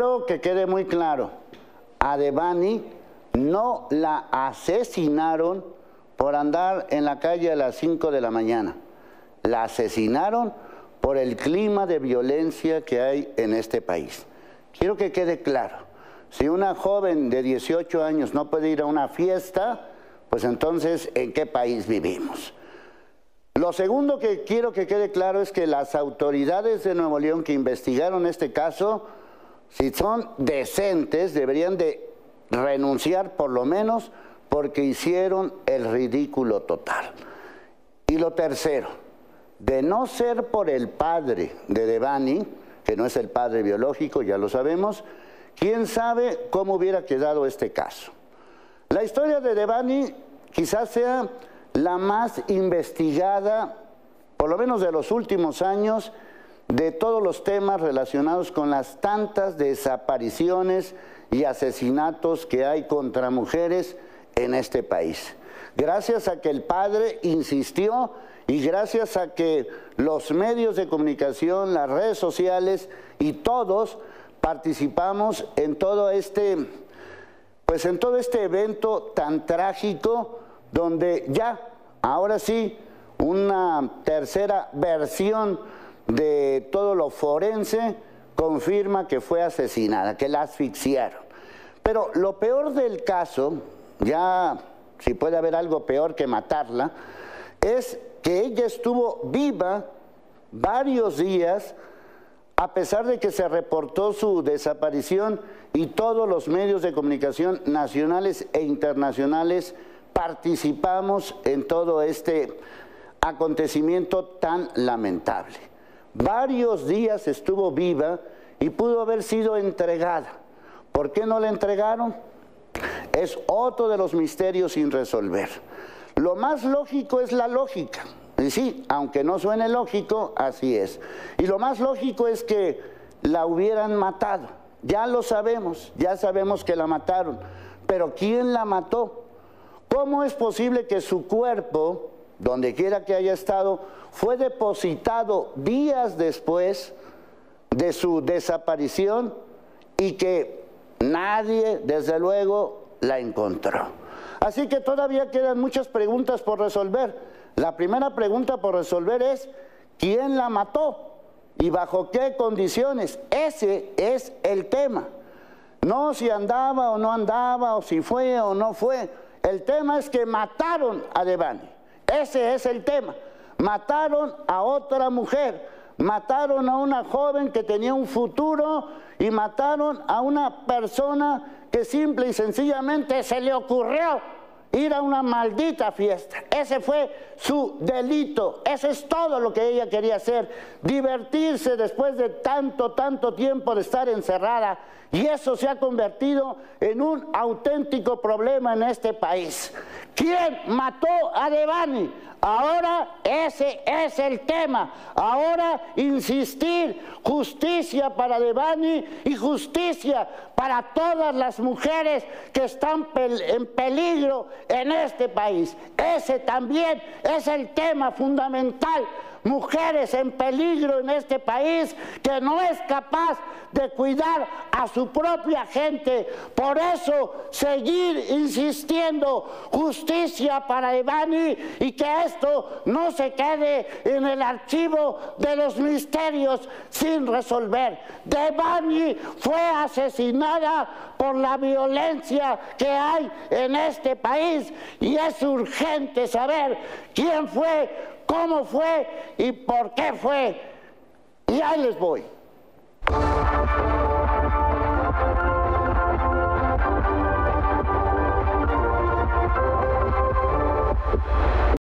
quiero que quede muy claro, a Devani no la asesinaron por andar en la calle a las 5 de la mañana. La asesinaron por el clima de violencia que hay en este país. Quiero que quede claro, si una joven de 18 años no puede ir a una fiesta, pues entonces, ¿en qué país vivimos? Lo segundo que quiero que quede claro es que las autoridades de Nuevo León que investigaron este caso, si son decentes, deberían de renunciar por lo menos porque hicieron el ridículo total. Y lo tercero, de no ser por el padre de Devani, que no es el padre biológico, ya lo sabemos, quién sabe cómo hubiera quedado este caso. La historia de Devani quizás sea la más investigada, por lo menos de los últimos años, de todos los temas relacionados con las tantas desapariciones y asesinatos que hay contra mujeres en este país. Gracias a que el padre insistió y gracias a que los medios de comunicación, las redes sociales y todos participamos en todo este pues en todo este evento tan trágico donde ya, ahora sí, una tercera versión de todo lo forense confirma que fue asesinada, que la asfixiaron. Pero lo peor del caso, ya si puede haber algo peor que matarla, es que ella estuvo viva varios días a pesar de que se reportó su desaparición y todos los medios de comunicación nacionales e internacionales participamos en todo este acontecimiento tan lamentable. Varios días estuvo viva y pudo haber sido entregada. ¿Por qué no la entregaron? Es otro de los misterios sin resolver. Lo más lógico es la lógica. Y sí, aunque no suene lógico, así es. Y lo más lógico es que la hubieran matado. Ya lo sabemos, ya sabemos que la mataron. Pero ¿quién la mató? ¿Cómo es posible que su cuerpo, donde quiera que haya estado, fue depositado días después de su desaparición y que nadie, desde luego, la encontró? Así que todavía quedan muchas preguntas por resolver. La primera pregunta por resolver es, ¿quién la mató? ¿Y bajo qué condiciones? Ese es el tema. No si andaba o no andaba, o si fue o no fue. El tema es que mataron a Devani. Ese es el tema. Mataron a otra mujer, mataron a una joven que tenía un futuro y mataron a una persona que simple y sencillamente se le ocurrió ir a una maldita fiesta. Ese fue su delito. Eso es todo lo que ella quería hacer. Divertirse después de tanto, tanto tiempo de estar encerrada. Y eso se ha convertido en un auténtico problema en este país. ¿Quién mató a Devani? Ahora ese es el tema. Ahora insistir justicia para Devani y justicia para todas las mujeres que están en peligro en este país. Ese también es el tema fundamental mujeres en peligro en este país que no es capaz de cuidar a su propia gente. Por eso seguir insistiendo justicia para Ivani y que esto no se quede en el archivo de los misterios sin resolver. Devani fue asesinada por la violencia que hay en este país y es urgente saber quién fue cómo fue y por qué fue. Y ahí les voy.